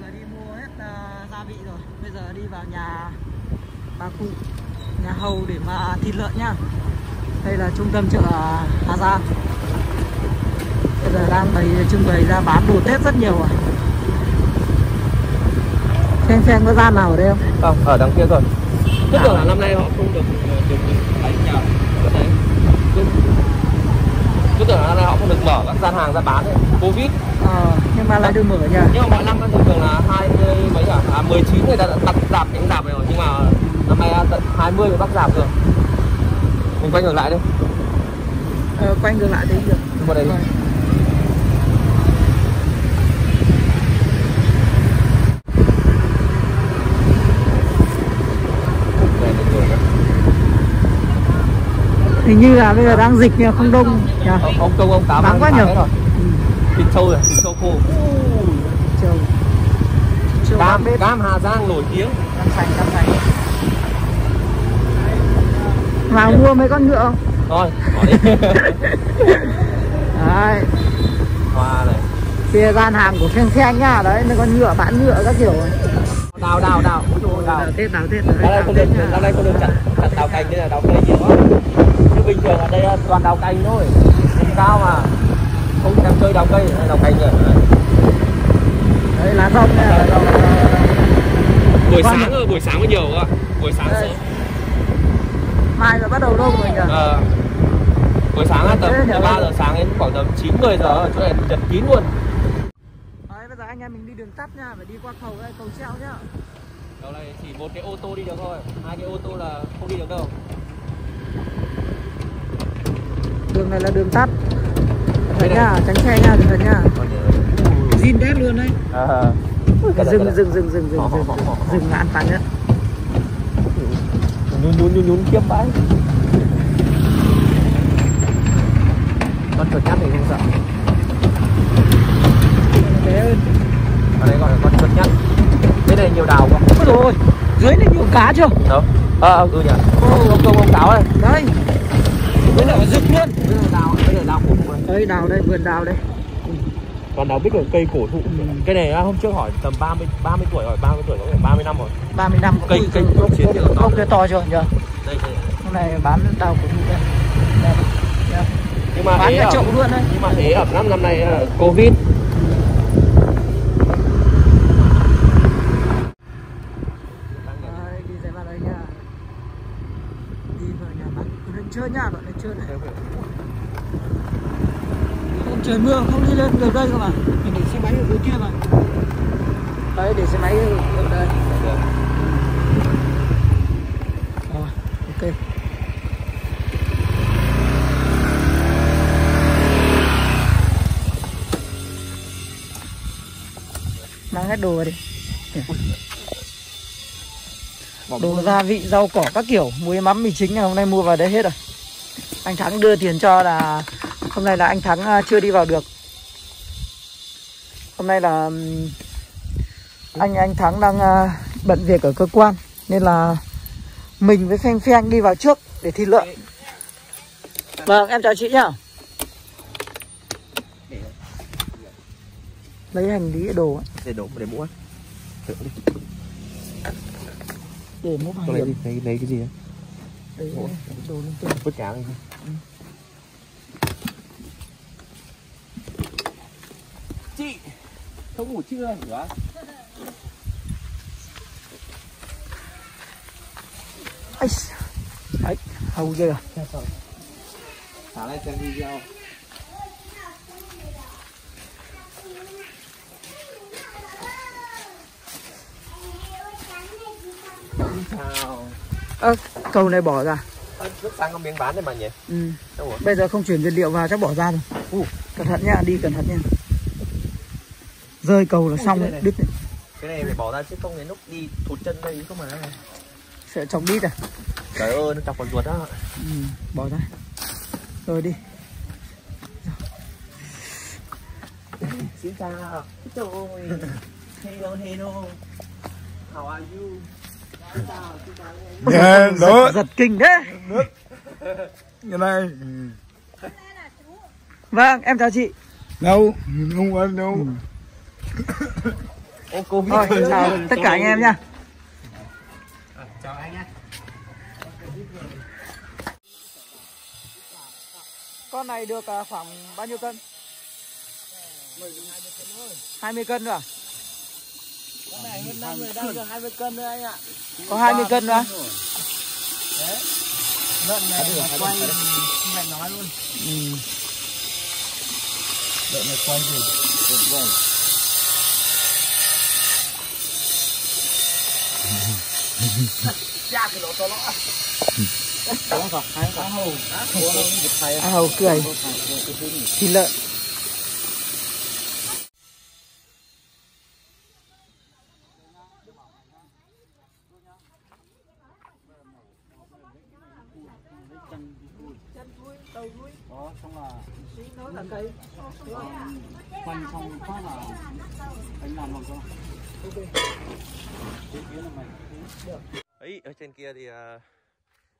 vừa đi mua hết uh, gia vị rồi. Bây giờ đi vào nhà bà cụ nhà hầu để mà thịt lợn nhá đây là trung tâm chợ Hà Giang. Bây giờ đang bày trưng bày ra bán đồ Tết rất nhiều à. Xem xem có gian nào ở đây không? Không ở đằng kia rồi. Tưởng là năm nay họ không được được đánh nhờ. Đấy cứ tưởng là họ không được mở các gian hàng ra bán ấy. covid. Ờ nhưng mà lại được mở nhỉ? Nhưng mà mọi năm thường thường là hai mươi mấy à, à 19 người ta đã đặt dạp cánh dạp rồi nhưng mà năm nay tận 20 mới bắt dạp rồi mình quay ngược lại đi. Ờ, quay ngược lại đấy được. Vào đây đi. Vâng. Này là nhiều lắm. Hình như là bây giờ đang dịch nhưng không đông nhỉ ông, ông công ông tám ăn quá rồi thịt sâu rồi thịt sâu khô chiều chiều cam cam Hà Giang nổi tiếng cam sành cam sành vào mua mấy con ngựa không thôi đấy hoa này kia gian hàng của pheng pheng nhá đấy nó con ngựa bán ngựa các kiểu đào đào đào đào đào tết đào tết Ở đây không được, ở đây không được chặt, chặt đào cành như là đào cây nhiều quá. Như bình thường ở đây toàn đào cành thôi. Vùng cao mà. Không thèm chơi đào cây, hay đào cành rồi. đấy lá rong nha lá rong Buổi Vâng. sáng rồi, buổi sáng mới nhiều cơ. Buổi sáng Đây. sớm. mai là bắt đầu đông rồi nhỉ Ờ. Buổi sáng á, tầm nhỉ? từ 3 giờ sáng đến khoảng tầm 9 10 giờ ở chỗ này chật kín luôn. đấy bây giờ anh em mình đi đường tắt nha phải đi qua cầu đây cầu treo nhá Đầu này chỉ một cái ô tô đi được thôi. Hai cái ô tô là không đi được đâu. Đường này là đường tắt. Này. nha tránh xe nha thận nha. Zin đét luôn đấy. À. Cái dừng dừng dừng dừng dừng dừng dừng. là toàn nhất. Nhún nhún nhún nhún kiếm bãi. Con chuột nhắt thì không sợ. Thế ơi. Ở đây gọi là con chuột nhắt bên này nhiều đào quá ôi rồi dưới này nhiều cá chưa? Đâu? Ờ à, ừ nhỉ. Ông ông ông cáo đây bây giờ rực luôn bây giờ đào bây giờ đào cổ thụ đây đào đây vườn đào đây. Còn đào bích là cây cổ thụ. Cái này á, hôm trước hỏi tầm 30 30 tuổi rồi 30 tuổi có thể 30 năm rồi. 30 năm Cây- cây gốc chiến thì to. Gốc kia to chưa nhờ? Đây đây. Hôm nay bán đào của thụ đây. Đây, đây. nhưng mà bán ế cả ẩm chậu luôn đấy. Nhưng mà ế ẩm lắm năm nay là covid Đấy, đi ra vào đây nha đi vào nhà bác lên chơi nha bọn lên chơi này. Hôm trời mưa không đi lên được đây cơ mà mình để xe máy ở dưới kia mà. Đấy để xe máy ở đây. Rồi ok. Mang hết đồ đi. Đồ gia vị rau cỏ các kiểu muối mắm mì chính là hôm nay mua vào đây hết rồi anh thắng đưa tiền cho là hôm nay là anh thắng à, chưa đi vào được. Hôm nay là anh anh thắng đang à, bận việc ở cơ quan nên là mình với phanh phanh đi vào trước để thịt lợn vâng em chào chị nhá. Lấy hành lý đồ ấy, để đổ để mũ để mũ bảo hiểm. lấy lấy cái gì đấy đấy đồ linh tinh. Vứt cá này chị. Không ngủ chưa hả? Ây, đấy hầu ghê à? Sáng nay xem video. Ơ cầu này bỏ ra. Vứt sang có miếng bán đấy mà nhỉ? Ừ. rồi bây giờ không chuyển nguyên liệu vào chắc bỏ ra rồi. U cẩn thận nha đi cẩn thận nha rơi cầu là xong đấy này đứt này. cái này phải bỏ ra chứ không đến lúc đi thụt chân đây không mà sợ chọc đít à? Trời ơi nó chọc con ruột đó ừ. bỏ ra. Rồi đi. Xin chào. Trời ơi hello hello. How are you. Dạ, đó, giật kinh đấy cái này vâng em chào chị. Đâu, không ăn đâu. Ô Thôi, rồi. chào tất cả anh em nha. Chào anh nhé. Con này được à, khoảng bao nhiêu cân? 20 cân nữa à? Con này hơn năm rồi đang được 20 cân nữa anh ạ. Có 20 cân nữa. Lợn này quay phải nói luôn. Ừ. Lợn này quay gì? Tuyệt vời. Dạ cái hầu. Cười. Thịt lợn. Đó, xong là quanh xong phát là anh làm bằng ấy ở trên kia thì à,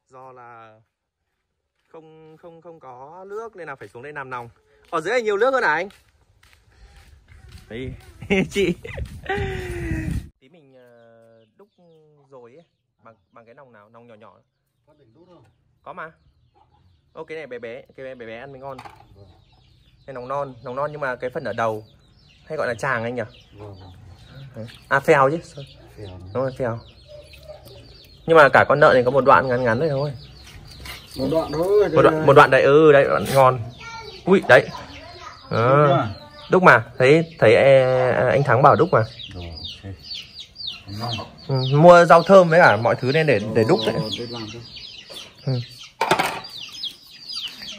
do là không không không có nước nên là phải xuống đây làm nòng. Ở dưới này nhiều nước hơn hả anh? Đấy chị. Tí mình à, đúc rồi ấy bằng bằng cái nòng nào nòng nhỏ nhỏ. Có mà. Ô cái này bé bé cái bé bé bé ăn mới ngon. Cái nòng non nòng non nhưng mà cái phần ở đầu hay gọi là tràng anh nhỉ? Đấy. À phèo chứ. Đúng rồi phèo. Nhưng mà cả con nợ này có một đoạn ngắn ngắn đấy thôi. Một đoạn thôi. một đoạn một đoạn đấy ừ đấy đoạn ngon. Ui đấy. À, đúc mà thấy thấy e, anh thắng bảo đúc mà. Ừ, mua rau thơm với cả mọi thứ nên để để đúc đấy.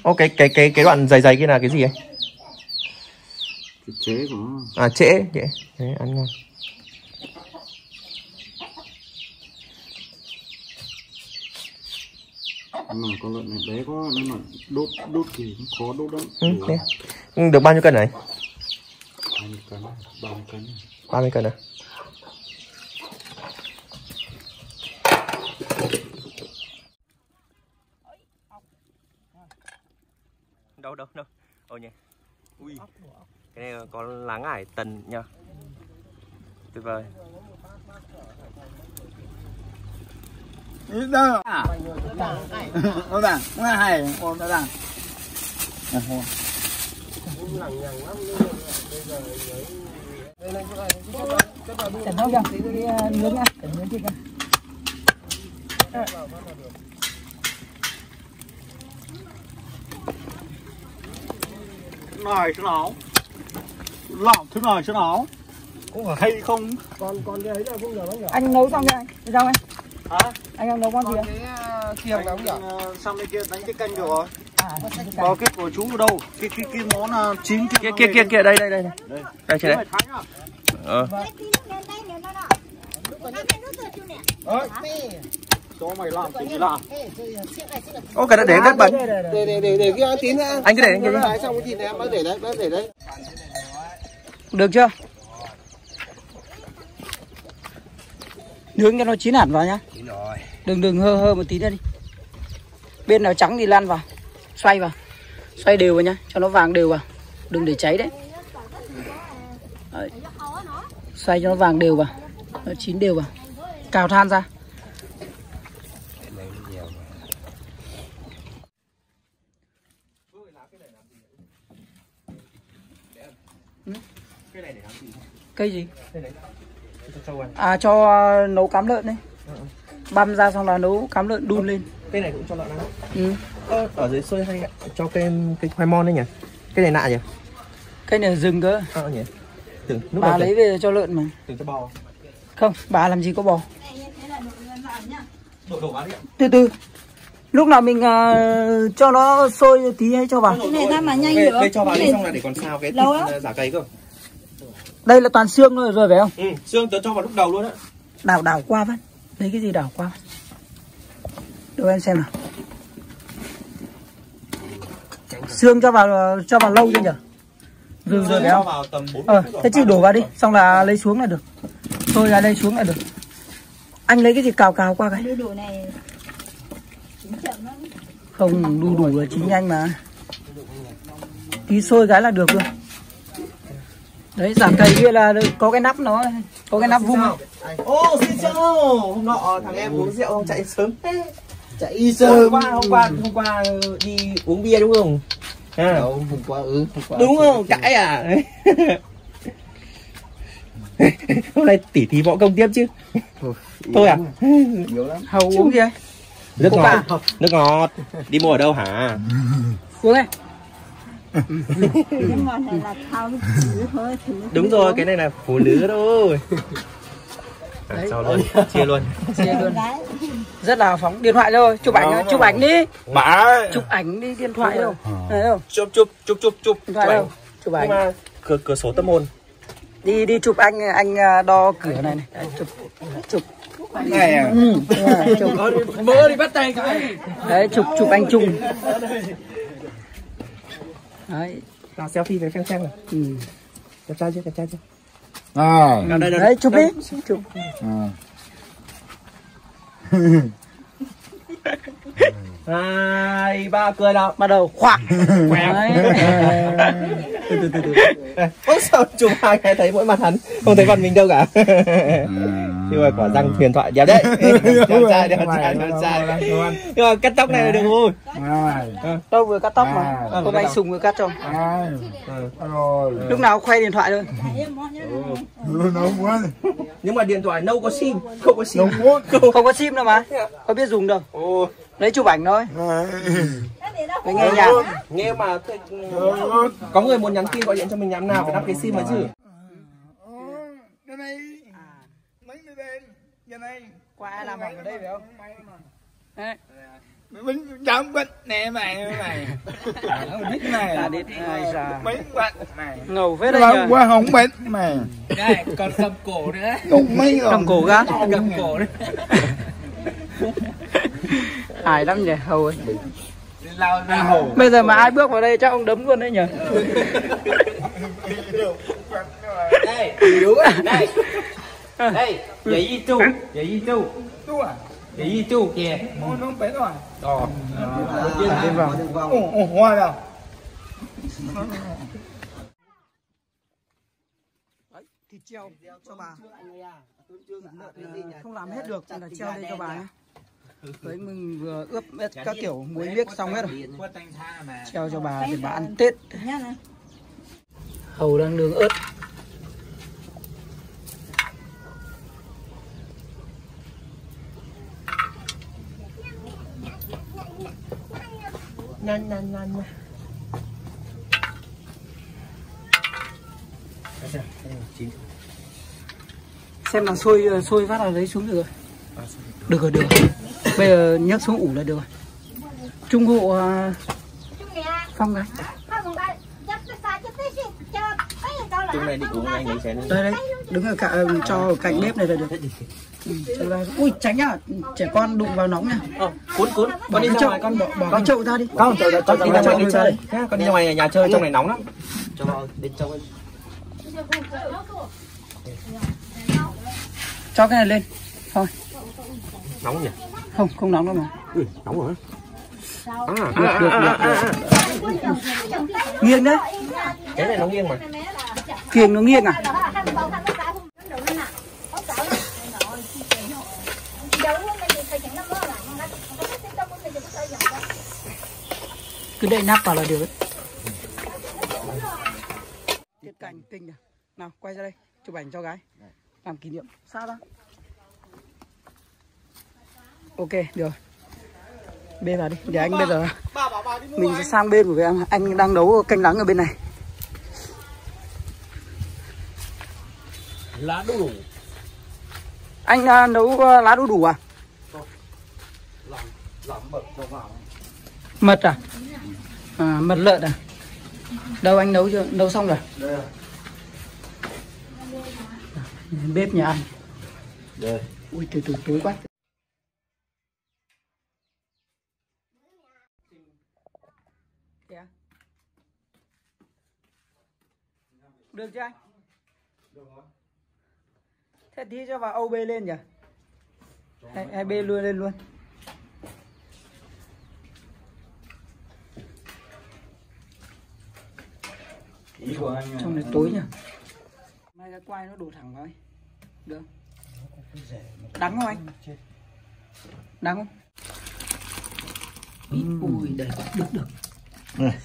Ô cái cái cái cái đoạn dày dày kia là cái gì ấy? Chế của à trễ trễ. Đấy ăn ngon mà con lợn này bé quá nên mà đốt đốt thì cũng khó đốt lắm. ừ, thế. Ừ, được bao nhiêu cân này Hai mươi cân, ba mươi cân. 30 cân à? Đâu đâu đâu. Ôi nhỉ. Ui. Cái này có lá ngải tần nha tuyệt vời Ít đâu. Nó đằng, nó hay, con nó đằng. Chẳng đâu kìa, cái à, nướng nha, cái nướng thịt nha. Này thế nào? Làm thế này thế nào? Có phải hay không? Anh nấu xong chưa anh? Đi xong anh? Hả? Anh đang nấu món gì ạ? Kiềng đóng nhỉ? Sang bên kia đánh cái canh được rồi. À, Có cái của chú ở đâu? Cái cái cái món à, chín kia kia kia kia đây đây đây đây Đây. đây trên Cái đây ờ Cho mày làm thì mày làm. ô cái đã để đất bẩn Để để để để kia tí nữa. anh cứ để cái Thái xong cái thịt này em mới để đấy, mới để đấy. Được chưa? Nướng cho nó chín hẳn vào nhá. Chín rồi Đừng đừng hơ hơ một tí nữa đi. Bên nào trắng thì lăn vào. Xoay vào. Xoay đều vào nhá, cho nó vàng đều vào. Đừng để cháy đấy. đấy. Xoay cho nó vàng đều vào. Nó chín đều vào. Cào than ra. cái này để làm gì Cây gì? cái này cho trâu ăn À cho nấu cám lợn đấy. Băm ra xong là nấu cám lợn đun lên. cái này cũng cho lợn ăn Ừ. Ở dưới xôi hay cho cái cái khoai mon đấy nhỉ cái này nạ nhỉ Cây này rừng cơ. ờ nhỉ tưởng lúc Bà lấy về cho lợn mà. tưởng, cho bò Không, bà làm gì có bò. đổ đổ vào đi ạ Từ từ. Lúc nào mình à, cho nó sôi tí hay cho vào. Cái này ra mà nhanh Đây- nữa. đây cho vào Cái đi xong là để còn sao cái Lâu thịt giả cấy cơ Đây là toàn xương thôi rồi phải không? ừ xương tớ cho vào lúc đầu luôn á Đảo đảo qua văn. Lấy cái gì đảo qua. Đâu em xem nào. Xương cho vào cho vào lâu chưa nhỉ? Rồi rồi phải cho không? vào tầm 4 Ờ, thế chị đổ vào đi, xong là lấy xuống là được. Sôi ra đây xuống là được. Anh lấy cái gì cào cào qua cái. Đu đủ này chín chậm lắm. Không đu đủ là chín nhanh mà. Tí sôi cái là được luôn. Đấy giảm cầy kia là có cái nắp nó có cái nắp vung. Ô xin chào. Hôm nọ thằng em uống rượu không chạy sớm. Thế chạy Hôm sớm. Qua hôm qua hôm qua đi uống bia đúng không? À, đâu hôm qua ừ hôm qua đúng không? Cãi à? Hôm nay tỉ thí võ công tiếp chứ. Thôi à? nhiều lắm. Hầu uống gì ấy Nước ngọt. Nước ngọt. Đi mua ở đâu hả? uống ấy cái món này là thao thử thôi thử Đúng rồi, cái này là phụ nữ thôi. À, Đấy. Sau luôn, chia luôn. Chia luôn. Đấy. Rất là phóng điện thoại thôi chụp ảnh chụp ảnh đi. Bà chụp ảnh đi điện thoại đâu. Này đâu. Chụp chụp chụp chụp chụp. Điện thoại đâu. Chụp ảnh. Cửa, cửa sổ tâm hồn. Đi đi chụp anh anh à, đo cửa này này. Đấy, chụp chụp. Này à? Ừ, rồi, chụp. Mơ đi bắt tay cái. Đấy chụp chụp anh trung đấy. Nào selfie với phèn phèn này ừ. Đẹp trai chưa, đẹp trai chưa? À Nào đây đây đấy chụp đi chụp. À Hai, ba, cười nào. Bắt đầu khoạc. Từ từ từ từ. Ôi sao chụp hai cái thấy mỗi mặt hắn Không thấy mặt mình đâu cả? Nhưng mà quả răng huyền thoại đẹp đấy. Đẹp trai, đẹp trai, đẹp trai. Nhưng mà cắt tóc này là được rồi. Đâu vừa cắt tóc mà. À. hôm anh sùng vừa cắt cho. Rồi. Lúc nào khoe điện thoại thôi. Nhưng mà điện thoại đâu có sim Không có sim. Không. Có sim đâu mà. Có biết dùng đâu lấy chụp ảnh thôi. Với nghe nhạc. Nghe mà Có người muốn nhắn tin gọi điện cho mình nhắn nào Phải đắp cái sim mà chứ. Cái này mấy mươi bên cái này qua làm bằng ở đây phải không? Đấy. Mình chẳng biết nè. Mày. Mày không biết này mấy bạn mày. Ngầu phết nó đấy nhờ. qua không biết mày. Còn cầm cổ nữa. Mấy rồi. Cầm cổ ra cầm cổ đấy hài lắm nhỉ hầu ấy lao ra hổ bây giờ mà ai bước vào đây chắc ông đấm luôn đấy nhỉ? Đây yếu đây đây giấy chu giấy chu đúng à giấy chu kìa Ôi, nó biết rồi đó đi vào ồ ồ hoa đâu thịt treo cho bà không làm hết được nên là treo đây cho bà nhé. Đấy mình vừa ướp hết các kiểu muối biếc xong hết. rồi treo cho bà để bà ăn tết. Hầu đang nướng ớt. Nhanh nhanh nhanh nhanh xem là sôi sôi phát là lấy xuống được rồi. Được rồi được rồi. Bây giờ nhấc xuống ủ là được rồi. Trung hộ à, nè phong cái không còn ba chấp cái xa chấp cái gì cho cái gì đâu là Chung này định uống anh ấy chén đây đấy đứng ở cạnh cho ở cạnh bếp này là được. Ừ, ra- ui tránh nhá. Trẻ con đụng vào nóng nhá. Ờ, cuốn cuốn. Con đi ra chậu ngoài con bỏ bỏ cái chậu ra đi. Con, con đi ra ngoài đi Chậu chơi Con đi ra ngoài nhà chơi trong này nóng lắm. Cho vào bên trong. Cho cái này lên. Thôi. Nóng nhỉ? không không nóng đâu mà. Ừ, nóng rồi À, được được được được. nghiêng đấy. Cái này nó nghiêng mà. Kiềng nó nghiêng à? Cứ đậy nắp vào là được. Tiết cảnh kinh nhỉ. Nào quay ra đây chụp ảnh cho gái làm kỷ niệm. Sao đó ok được. Bên vào đi để anh bây giờ mình sẽ sang bên của cái anh anh đang nấu canh lắng ở bên này. Lá đu đủ. Anh à, nấu uh, lá đu đủ à? Mật à? à mật lợn à? Đâu anh nấu chưa? Nấu xong rồi bếp nhà anh. Đây. ui từ từ tối quá. Được chưa anh? Thế tí cho vào âu bê lên nhỉ? Hay, hay bê luôn lên luôn. Ý của anh trong này tối nhỉ là quay nó đổ thẳng vào ấy. Được. Đắng không anh? Đắng không? Ít ui đây được được. Này.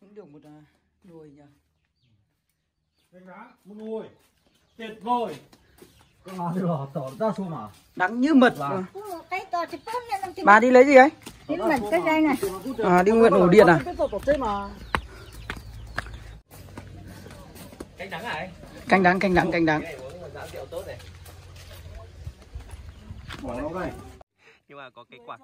Cũng được một à, nồi nhỉ. Một nồi. Tuyệt vời. Là mà. Đắng như mật. Vâng. cái nha năm Bà đi lấy gì ấy? chín mình cái đây này À đi nguyện ổ điện à? Cái tỏ trên mà. Canh đắng này. Canh đắng canh đắng canh đắng. Cái nhưng mà có cái quả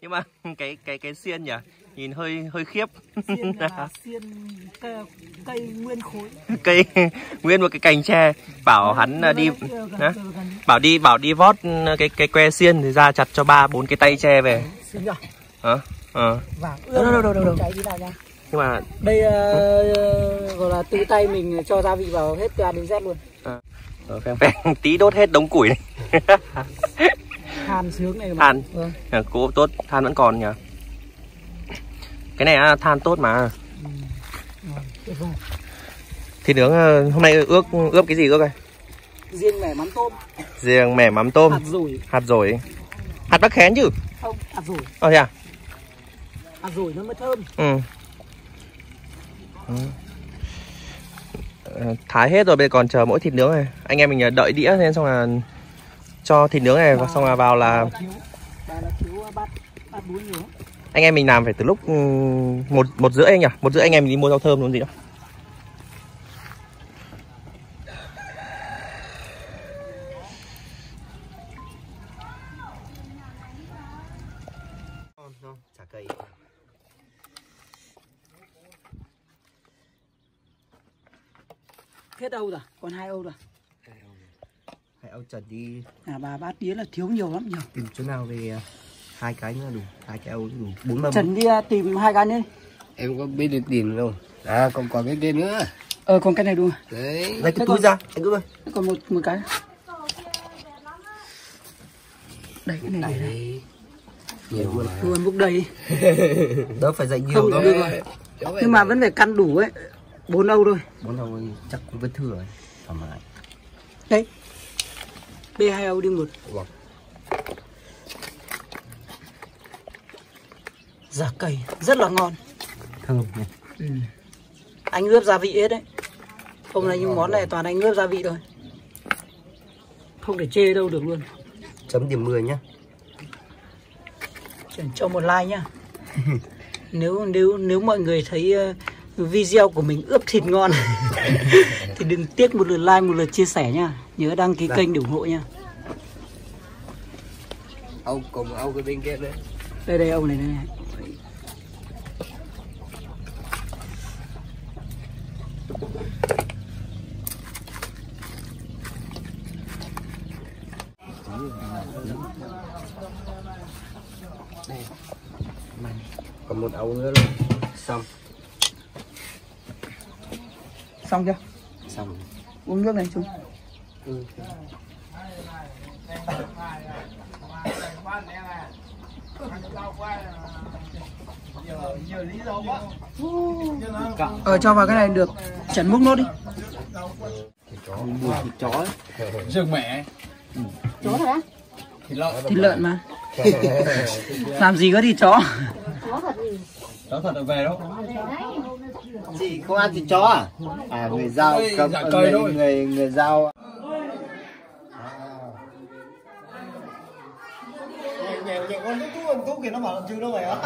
nhưng mà cái cái cái xiên nhỉ nhìn hơi hơi khiếp Xiên là xiên cây, cây nguyên khối. cây nguyên một cái cành tre bảo hắn là đi hả? bảo đi bảo đi vót cái cái que xiên thì ra chặt cho ba bốn cái tay tre về hả ờ Vàng. Đâu, đâu, đâu, đâu, đâu. Cháy đi nào nha. Nhưng mà Đây ờ, gọi là tự tay mình cho gia vị vào hết từ A đến Z luôn. ờ, phèn phèn tí đốt hết đống củi này Than sướng này mà. than. Vâng. Ờ, cố tốt than vẫn còn nhỉ cái này à, than tốt mà. Tuyệt vời. thịt nướng ờ, hôm nay ướp ướp cái gì ướp đây Riêng mẻ mắm tôm, riêng mẻ mắm tôm. Hạt rủi. hạt dổi hạt bắc khén chứ? Không, hạt rủi. ờ thế à? Hạt rủi nó mới thơm. ừ Ừ. Thái hết rồi, bây giờ còn chờ mỗi thịt nướng này anh em mình ờ, đợi đĩa lên xong là cho thịt nướng này, và xong là vào là anh em mình làm phải từ lúc ừ, một một rưỡi anh nhỉ một rưỡi anh em mình đi mua rau thơm luôn gì đó chả cây Hết đâu rồi? Còn hai âu rồi. Hãy ao trần đi À bà bát tía là thiếu nhiều lắm nhiều. tìm chỗ nào về à, hai cái nữa đủ hai cái ao đủ bốn mâm Trần đi à, tìm hai cái nữa. đi. em có biết được tiền đâu à còn còn cái kia nữa Ờ còn cái này đúng. đấy lấy cái túi ra anh cứ ơi Còn một một cái. Đây cái này để đây. Nhiều luôn Luôn lúc đây. đỡ phải dạy nhiều Không đâu. Nhưng mà vẫn phải căn đủ ấy. Bốn âu thôi. bốn đâu chắc cũng vẫn thừa thoải mái Đấy. B hai âu đi một. Vâng. Giả cầy rất là ngon. thơm nhỉ Ừ. Anh ướp gia vị hết đấy. Hôm nay những món này toàn anh ướp gia vị thôi. Không thể chê đâu được luôn. chấm điểm 10 nhá cho một like nhá. nếu nếu nếu mọi người thấy ờ, video của mình ướp thịt ngon thì đừng tiếc một lượt like một lượt chia sẻ nha. Nhớ đăng ký kênh để ủng hộ nha. ông cùng ông cái bên kia nữa Đây đây ông này đây này. còn một áo nữa Xong chưa? xong Uống nước này chúng. ừ. Ờ cho vào cái này được. Chấn múc nốt đi. mùi thịt chó ấy. Rừng mẹ. chỗ hả Thịt lợn mà. Làm gì có thịt chó. chỗ thật gì Đó thật là về đâu. Chị không ăn thịt chó à à người giao cầm dạ người, thôi. người người giao Nhẹ nhẹ con tú tú tú kìa nó bảo làm chừng đâu vậy á.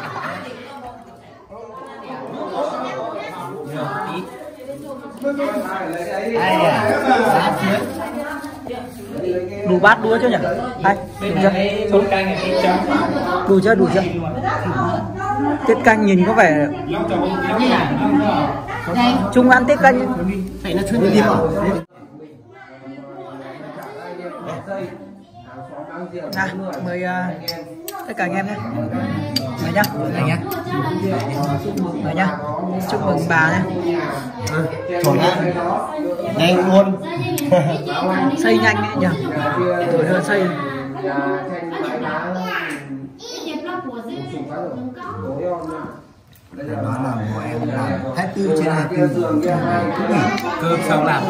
Đủ bát đũa chưa nhỉ? Anh, đủ chưa? Đủ chưa? Đủ chưa? Tiết canh nhìn có vẻ Trung ăn tiết canh. Phải là chuyên nghiệp À, mời à, tất cả anh em nhé. Mời nhá. Mời nhá Mời nhá. Chúc mừng bà nhé Chuẩn á nhanh luôn. Xây nhanh ấy nhỉ Tuổi hơn xây nó là của em làm 24 trên 24 cơm. xong làm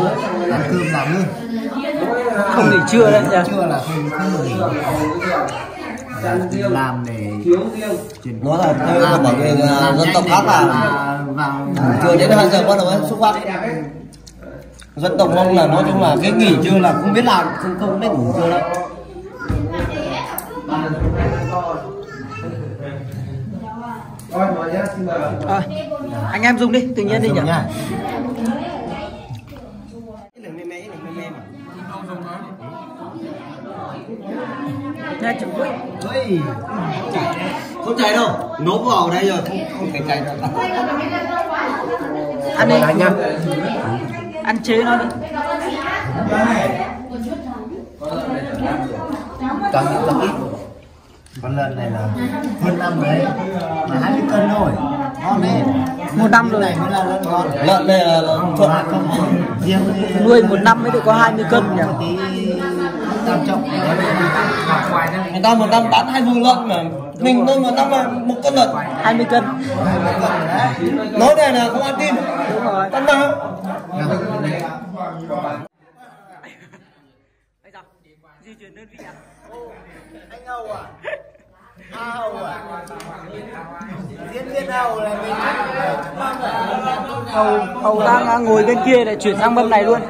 ăn cơm làm luôn. Không nghỉ trưa đấy nhỉ? Chưa là không không nghỉ. Làm để nó là theo là bảo vệ là dân tộc khác là chưa đến hai giờ bắt đầu xuất phát. Dân tộc mông là nói chung là cái nghỉ trưa là không biết làm không không biết ngủ trưa đâu Ờ, anh em dùng đi tự nhiên đi nhỉ? nha. Nha, chụp với. Ôi, không cháy đâu nấu vào đây rồi. Không không thể cháy đâu ăn đi. Anh nha ăn chế nó đi. Toàn ít con lợn này là hơn năm đấy mà 20 cân thôi. Ngon đấy. Một năm rồi này mới là lợn ngon. Lợn này là lợn thuận mà không. Riêng nuôi một năm mới được có 20 cân nhỉ? một tí tam trọng. Người ta một năm bán hai vùng lợn mà. Mình nuôi một năm là một con lợn. 20 cân. Nói này là không ăn tin. Đúng rồi. Bây giờ, di chuyển đơn vị à anh Âu à A Âu à? Diễn viên Âu là mình hầu hầu đang à, ngồi bên kia để chuyển sang bên này luôn.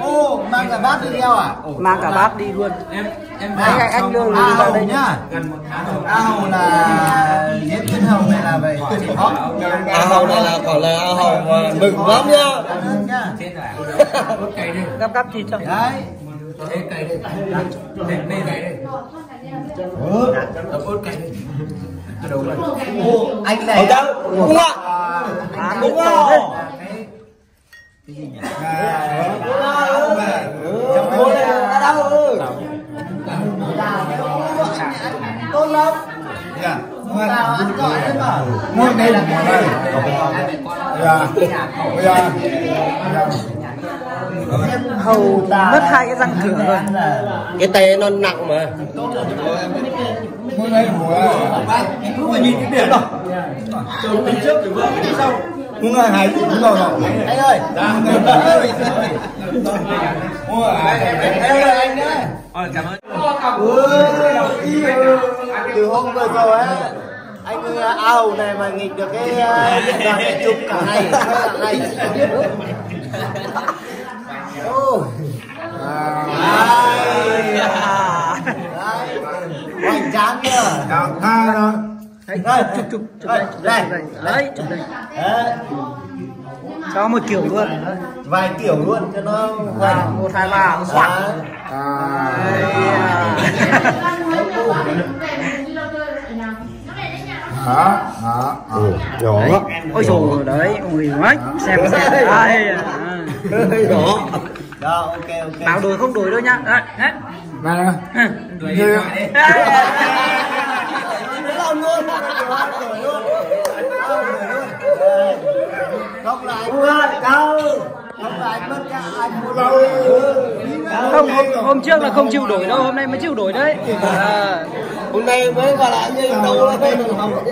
Ô mang cả bát đi theo à? Mang cả bát đi luôn. Em em Đấy, anh, anh đưa A người vào đây nhá. gần một tháng A Hầu là diễn viên Hầu này là về truyền hot à hầu này là gọi là à hầu mà mừng lắm nhá. Gắp gắp thịt cho. Đấy. Thế đi. Đây đây cày đi ừ. anh này đúng ạ đúng rồi rồi đã đau tốt lắm dạ vào ăn ngồi đây cái này dạ hầu mất hai cái răng cửa rồi. Cái tay nó nặng mà. Cứ phải nhìn cái biển rồi. Chồng đi trước thì vợ đi sau. Đúng rồi, hai đúng rồi. anh ơi. Ôi, em là anh đấy cảm ơn. Từ hôm vừa rồi á anh A Hầu này mà nghịch được cái điện thoại này chụp cả ngày cả ngày ô đấy đấy hoành tráng chưa tha rồi. đấy chụp chụp chụp đây chụp đây đây. đây đấy chụp đây đấy cho một kiểu luôn vài kiểu luôn cho nó hoành một hai ba xoạc Đấy. ôi trời đấy ôi mấy xem xem đây à. Đó ok ok bảo đổi không đổi đâu nhá đấy đấy đuổi điện thoại đi. Không mất đâu. Không anh mất cả anh mua lâu. không hôm, hôm trước là không chịu đổi đâu hôm nay mới chịu đổi đấy à, hôm nay mới gọi là như đâu là đây mình không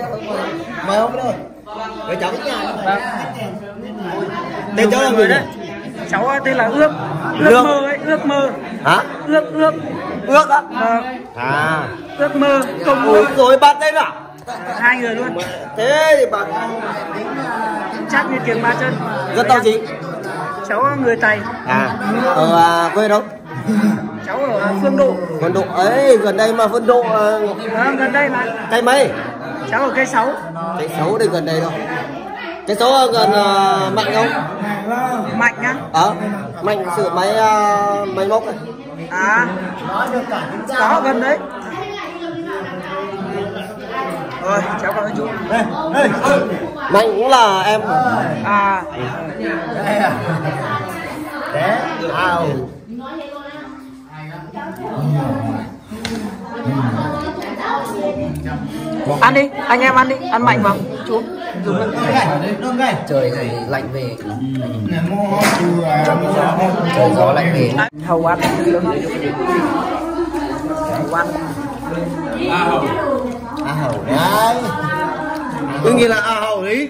mời không đâu với cháu vâng. tên cháu là người đấy cháu tên là ước. Ước Ước. mơ ấy ước mơ. Hả? Ước ước. Ước á? Vâng. À. Ước mơ không ôi rồi bạn tên à hai người luôn. Thế thì bạn chắc như tiếng ba chân. Dân tộc gì? Cháu người tày. À ở à, quê đâu? Cháu ở phương độ. Quân độ. Ấy gần đây mà quân độ à, à, gần đây mà. cây mấy? Cháu ở cây sáu. Cây xấu đây gần đây đâu cây xấu ở gần à, mạnh không mạnh nhá ờ mạnh sự máy à, máy móc ấy. à có gần đấy rồi cháu cảm ơn chú mạnh cũng là em à à. Đấy, ao. Ăn đi anh em ăn đi ăn mạnh vào. Chú. Dùng ngay. trời này lạnh về. Trời gió lạnh về. hầu ăn. Hầu ăn. A hầu. Đấy. đương nhiên là a hậu lý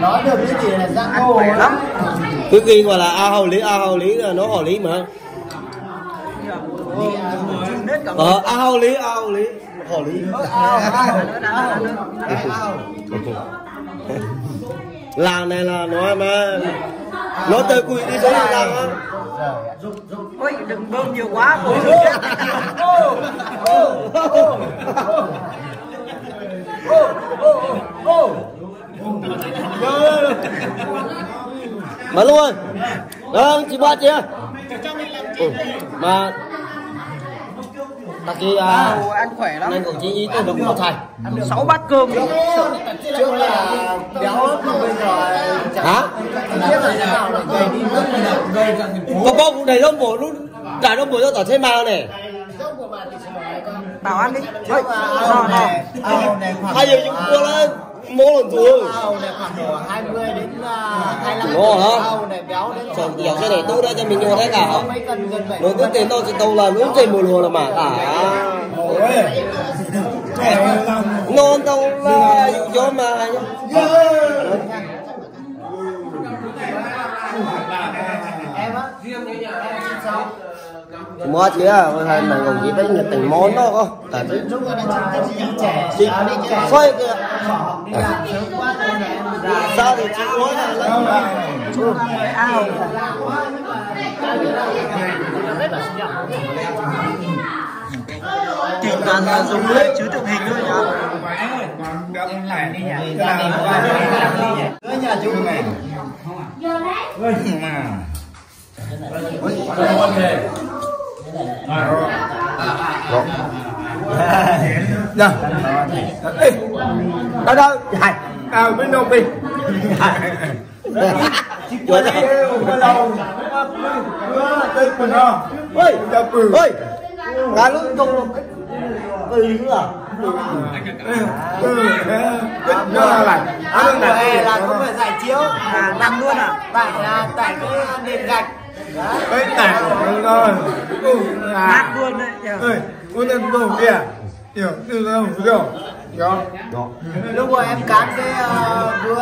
nói được cái gì là giang hồ lắm. Cứ ghi gọi là a hậu lý a hậu lý là nó hậu lý mà. Ờ a hậu lý a hậu lý. Hậu lý. Làng này là nói mà. Nó tới quỷ đi số làng á. Ôi đừng bơm nhiều quá bơm mà luôn. Đó chị ba chị ừ. mà Tạc kỳ à, ăn khỏe lắm. anh của chị ý tôi đúng một thầy. Sáu bát cơm. Trước là béo bây giờ hả? nào có con cũng đầy lông bổ lúc trải lông bổ cho tỏ thêm màu này. Bảo ăn đi. Này khoảng hai giờ chúng mua lên mô lần thua ao này khoảng độ 20 đến uh, 25 Ồ, hả? ao này béo đến chẳng kiểu cái này tôi đã cho mình nhiều thế cả. Nó cứ tiền đâu chỉ đâu là lúc trên mùa lùa là mà cả. Ngon đâu là gió mà nhá. Em á riêng như nhà em xin sao mua chị à hai mà còn gì với người tình món đó có tại vì chỉ chị xoay kìa. Rồi sao thì chị nói là ăn với ao chỉ toàn là dùng lưỡi chứ tượng hình thôi nhá. Ở nhà chú này. Nào. Ê. Đâu đâu. Hai. À bên đâu bên. Chuột này cử. ôi ngã lúc tung luôn ừ nữa à Ừ. Nhớ là. Của em là cũng phải giải chiếu à năm luôn à Tại à, tại cái nền gạch Đấy. Tảng rồi. Ừ. nát À. luôn đấy. Ơi, con em đồ kìa. Hiểu, từ đâu hiểu. Đó. Lúc mà em cán cái uh, bữa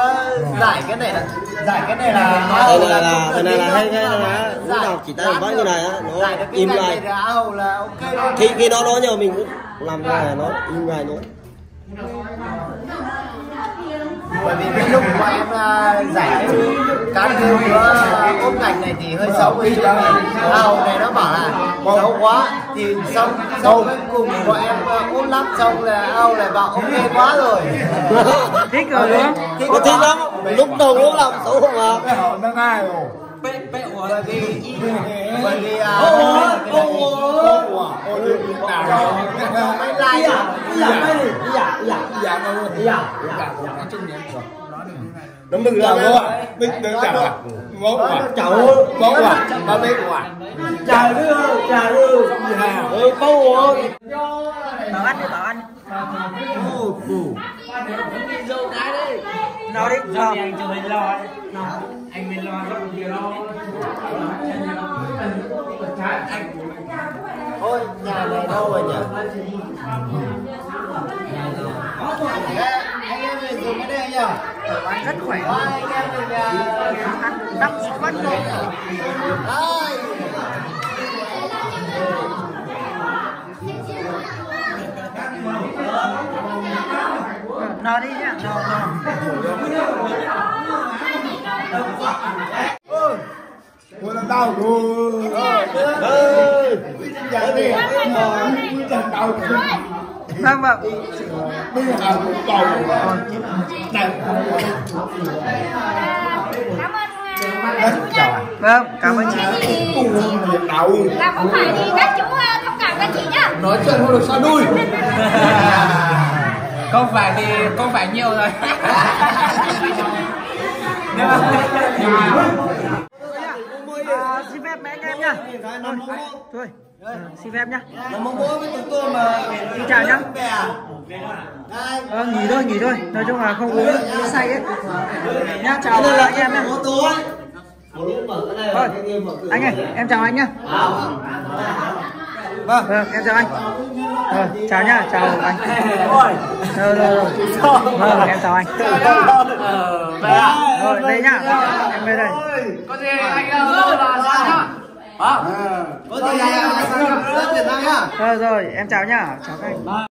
giải cái này là giải cái này là này là đây này là hay cái là lúc nào chỉ tay bát như này á giải nó cái im lại này là ao là ok luôn khi khi nó nói nhờ mình cũng làm như này nó im lại nó bởi vì cái lúc mà em uh, giải cái bữa uh, ốp gạch này thì hơi xấu vì ao này. Nó bảo là xấu quá thì xong xong cuối cùng bọn em uh, ốp lắm xong là ao lại bảo ok quá rồi. Thích rồi đúng không? Thích lắm lúc đầu nó làm xấu hổ mà Cái họ đang ai rồi. bởi vì bởi vì à, mấy like nó mừng là bố à mình được chào à bố à cháu bố à ba bé của à chào đưa chào đưa ừ bao bảo ăn đi bảo ăn nào đi nào thôi nhà này đâu rồi nhỉ? Anh em mình dùng cái này nhỉ? Ăn rất khỏe. Anh em mình à, ăn năm sáu bát cơm Đây. Nào đi nhá. Nào nào Cô đang đau cô Dạ đi đang đau vâng vâng. Bây giờ bầu Này Chào vâng cảm ơn chị. Cô đau là phải thì các chú ờ, thông cảm các chị nhá. Nói chuyện không được sao đuôi không phải thì không phải nhiều rồi à, xin phép mấy anh em nhá thôi thôi à, xin phép nhá mà xin chào nhá ờ, nghỉ thôi nghỉ thôi nói chung là không uống say ấy nhá chào anh em nhá thôi anh ơi em chào anh nhá vâng Vâng, em chào anh. Rồi, chào nhá, chào anh. Rồi, rồi, rồi. Vâng, em chào anh. Rồi, đây nhá. Em về đây. có gì anh là sao nhá có gì anh tiền nhá Rồi, rồi, em chào nhá. Chào các anh.